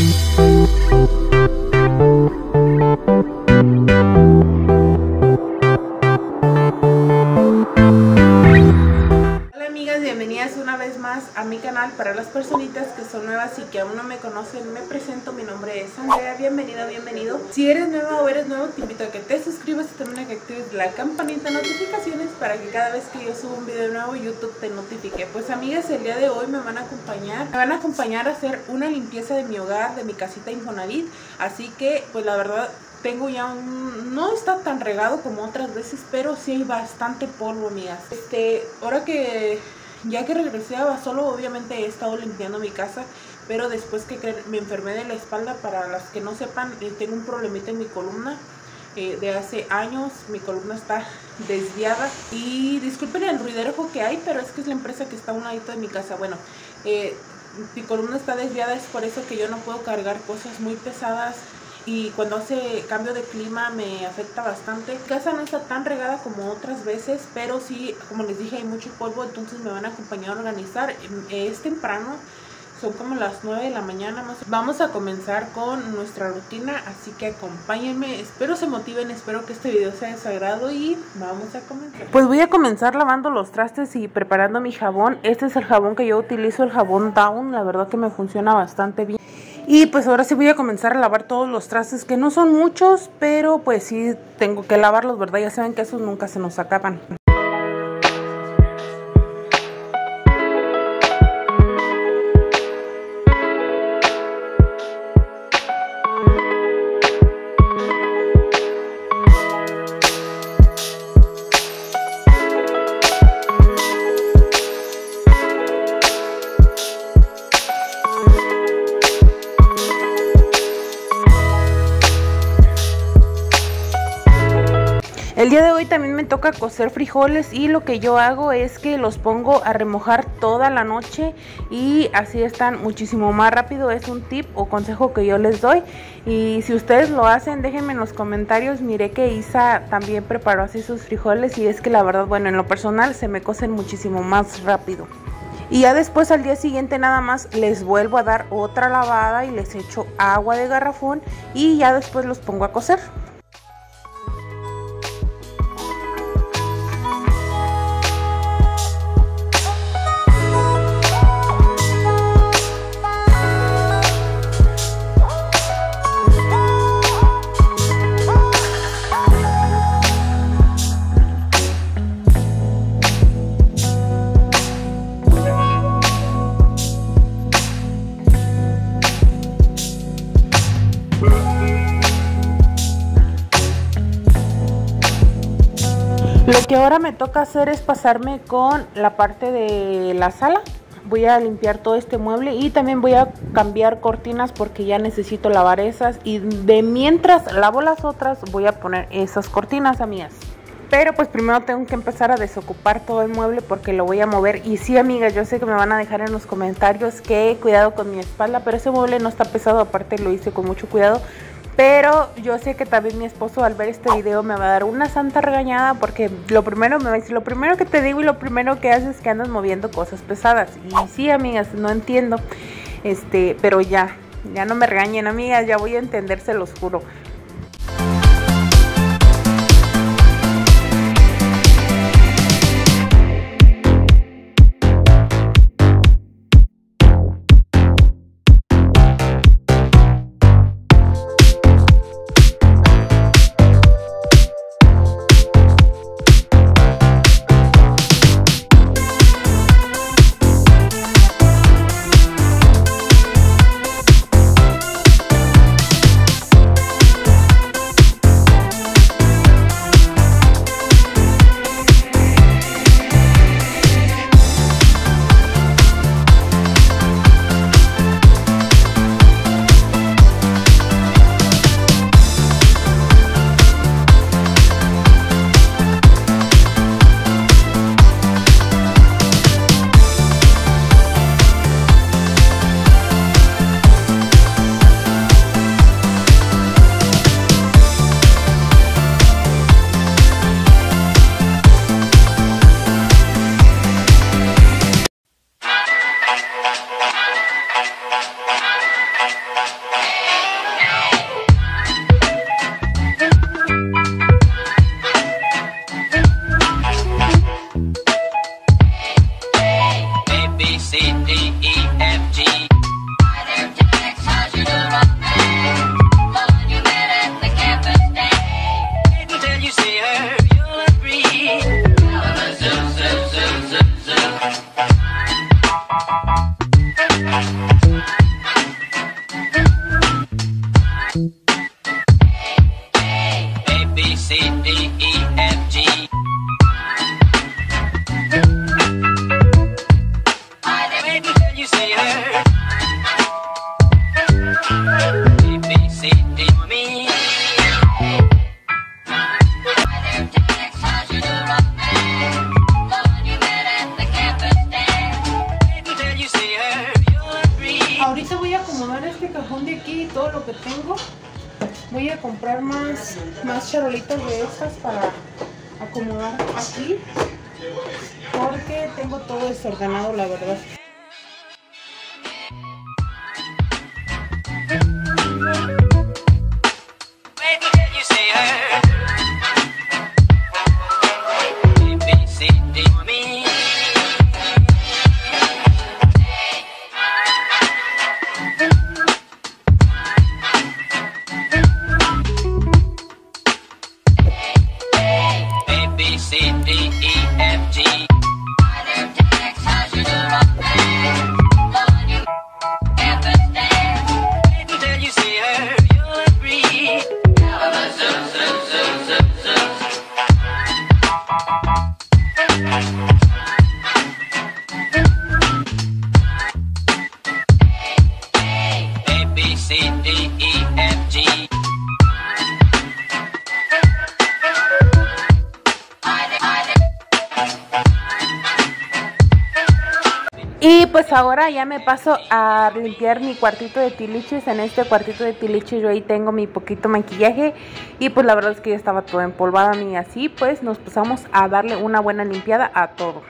a que aún no me conocen me presento, mi nombre es Andrea, bienvenida, bienvenido. Si eres nueva o eres nuevo te invito a que te suscribas y también a que actives la campanita de notificaciones para que cada vez que yo subo un video nuevo YouTube te notifique. Pues amigas el día de hoy me van a acompañar me van a acompañar a hacer una limpieza de mi hogar, de mi casita Infonavit. Así que pues la verdad tengo ya un... no está tan regado como otras veces, pero sí hay bastante polvo, amigas. Este, ahora que ya que regresé a solo obviamente he estado limpiando mi casa, pero después que me enfermé de la espalda, para las que no sepan, eh, tengo un problemita en mi columna. Eh, de hace años, mi columna está desviada y disculpen el ruidero que hay, pero es que es la empresa que está a un ladito de mi casa. Bueno, eh, mi columna está desviada, es por eso que yo no puedo cargar cosas muy pesadas y cuando hace cambio de clima me afecta bastante. Mi casa no está tan regada como otras veces, pero sí, como les dije, hay mucho polvo, entonces me van a acompañar a organizar. Es temprano, son como las 9 de la mañana. Vamos a comenzar con nuestra rutina, así que acompáñenme. Espero se motiven, espero que este video sea de su agrado y vamos a comenzar. Pues voy a comenzar lavando los trastes y preparando mi jabón. Este es el jabón que yo utilizo, el jabón Down. La verdad que me funciona bastante bien. Y pues ahora sí voy a comenzar a lavar todos los trastes, que no son muchos, pero pues sí tengo que lavarlos, ¿verdad? Ya saben que esos nunca se nos acaban. El día de hoy también me toca cocer frijoles y lo que yo hago es que los pongo a remojar toda la noche y así están muchísimo más rápido. Es un tip o consejo que yo les doy y si ustedes lo hacen déjenme en los comentarios. Miré que Isa también preparó así sus frijoles y es que la verdad, bueno, en lo personal se me cocen muchísimo más rápido. Y ya después al día siguiente nada más les vuelvo a dar otra lavada y les echo agua de garrafón y ya después los pongo a cocer. Lo que ahora me toca hacer es pasarme con la parte de la sala. Voy a limpiar todo este mueble y también voy a cambiar cortinas porque ya necesito lavar esas. Y de mientras lavo las otras voy a poner esas cortinas, amigas. Pero pues primero tengo que empezar a desocupar todo el mueble porque lo voy a mover. Y sí, amigas, yo sé que me van a dejar en los comentarios que cuidado con mi espalda, pero ese mueble no está pesado, aparte lo hice con mucho cuidado. Pero yo sé que también mi esposo al ver este video me va a dar una santa regañada porque lo primero me va a decir, lo primero que te digo y lo primero que haces es que andas moviendo cosas pesadas. Y sí, amigas, no entiendo. Este, pero ya, ya no me regañen, amigas, ya voy a entender, se los juro. Más, charolitas de estas para acomodar aquí. Porque tengo todo desordenado, la verdad. Y pues ahora ya me paso a limpiar mi cuartito de tiliches. En este cuartito de tiliches yo ahí tengo mi poquito maquillaje. Y pues la verdad es que ya estaba todo empolvado y así pues nos pasamos a darle una buena limpiada a todo.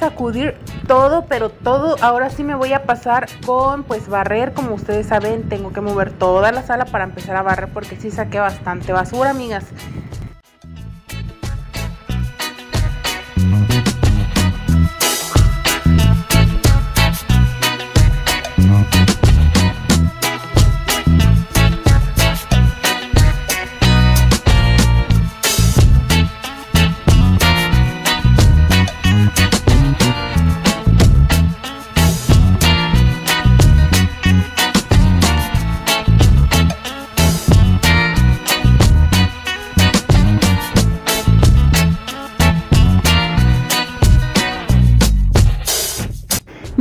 Sacudir todo, pero todo, ahora sí me voy a pasar con pues barrer, como ustedes saben, tengo que mover toda la sala para empezar a barrer porque sí saqué bastante basura, amigas.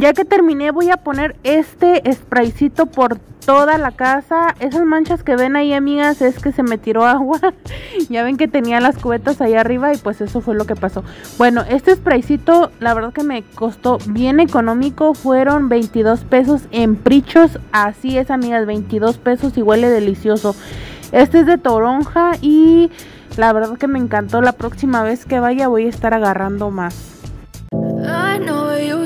Ya que terminé voy a poner este spraycito por toda la casa. Esas manchas que ven ahí amigas es que se me tiró agua. ya ven que tenía las cubetas ahí arriba y pues eso fue lo que pasó. Bueno, este spraycito la verdad que me costó bien económico. Fueron 22 pesos en prichos. Así es amigas, 22 pesos y huele delicioso. Este es de toronja y la verdad que me encantó. La próxima vez que vaya voy a estar agarrando más. I know you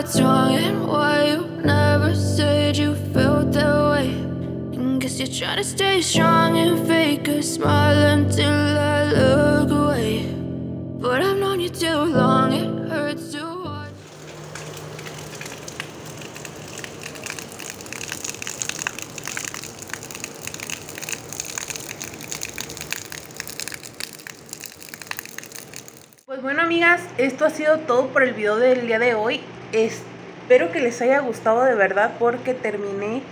what's wrong and why you never said you felt that way. And guess you're trying to stay strong and fake a smile until I look away. But I've known you too long, it hurts to watch. Pues bueno amigas, esto ha sido todo por el video del día de hoy. Espero que les haya gustado de verdad porque terminé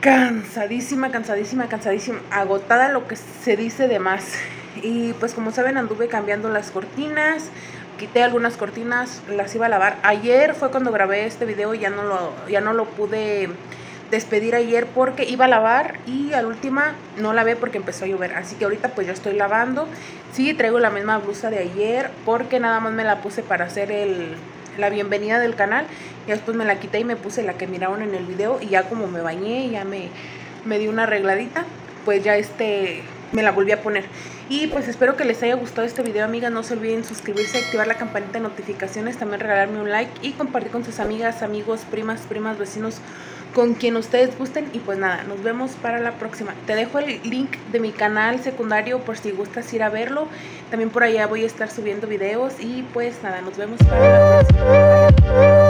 cansadísima, cansadísima, cansadísima, agotada lo que se dice de más. Y pues como saben anduve cambiando las cortinas, quité algunas cortinas, las iba a lavar. Ayer fue cuando grabé este video ya no lo, ya no lo pude despedir ayer porque iba a lavar y al última no lavé porque empezó a llover. Así que ahorita pues ya estoy lavando. Sí, traigo la misma blusa de ayer porque nada más me la puse para hacer el, la bienvenida del canal. Y después me la quité y me puse la que miraron en el video y ya como me bañé, ya me, me di una arregladita, pues ya este me la volví a poner. Y pues espero que les haya gustado este video, amigas. No se olviden suscribirse, activar la campanita de notificaciones, también regalarme un like y compartir con sus amigas, amigos, primas, primas, vecinos, con quien ustedes gusten. Y pues nada, nos vemos para la próxima. Te dejo el link de mi canal secundario por si gustas ir a verlo. También por allá voy a estar subiendo videos y pues nada, nos vemos para la próxima.